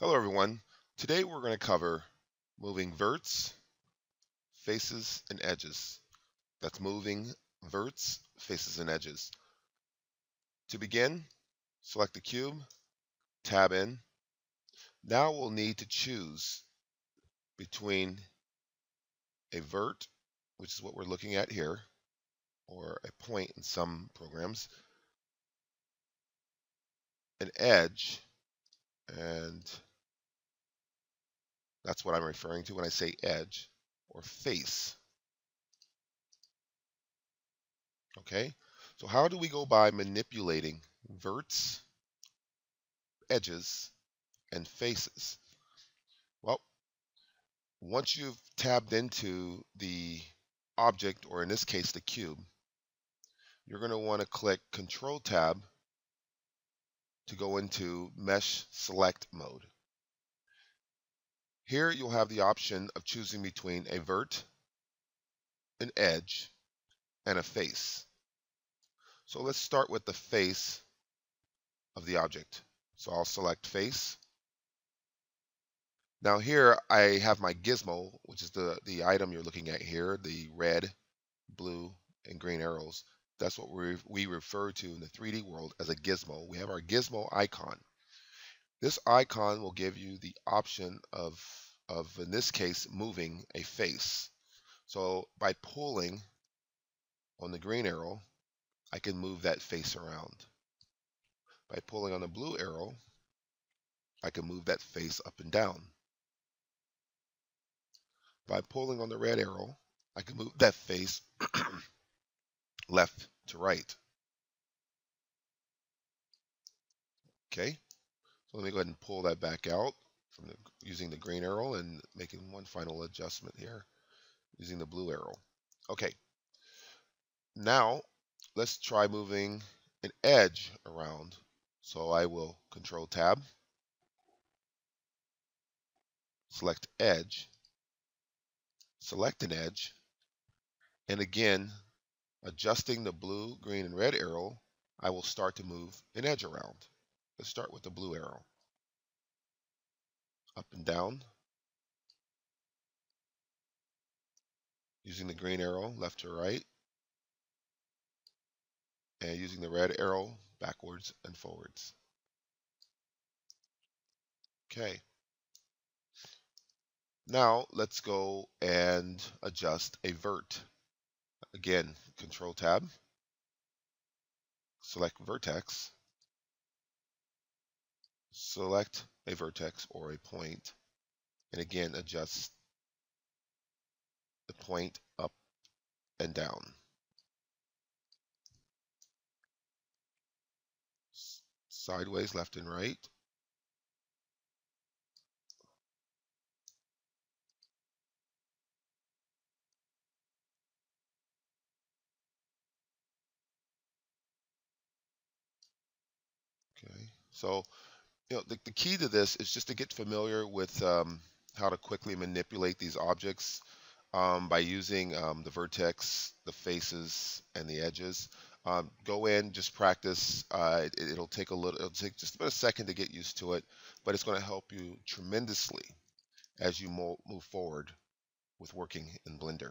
Hello everyone. Today we're going to cover moving verts, faces, and edges. That's moving verts, faces, and edges. To begin, select the cube, tab in. Now we'll need to choose between a vert, which is what we're looking at here, or a point in some programs, an edge, and that's what I'm referring to when I say edge or face. Okay, so how do we go by manipulating verts, edges, and faces? Well, once you've tabbed into the object, or in this case, the cube, you're going to want to click Control Tab to go into Mesh Select mode. Here you'll have the option of choosing between a vert, an edge, and a face. So let's start with the face of the object. So I'll select face. Now here I have my gizmo, which is the, the item you're looking at here, the red, blue, and green arrows. That's what we, we refer to in the 3D world as a gizmo. We have our gizmo icon. This icon will give you the option of, of, in this case, moving a face. So by pulling on the green arrow, I can move that face around. By pulling on the blue arrow, I can move that face up and down. By pulling on the red arrow, I can move that face left to right. Okay, so let me go ahead and pull that back out from the, using the green arrow and making one final adjustment here using the blue arrow. Okay, now let's try moving an edge around. So I will control tab, select edge, select an edge, and again, adjusting the blue, green, and red arrow, I will start to move an edge around. Let's start with the blue arrow. Up and down. Using the green arrow, left to right. And using the red arrow, backwards and forwards. Okay. Now let's go and adjust a vert. Again, Control Tab, select Vertex, select a vertex or a point, and again adjust the point up and down. Sideways, left and right. Okay, so you know the, the key to this is just to get familiar with um, how to quickly manipulate these objects um, by using um, the vertex, the faces, and the edges. Um, go in, just practice. Uh, it, will take a little, it'll take just about a second to get used to it, but it's going to help you tremendously as you move forward with working in Blender.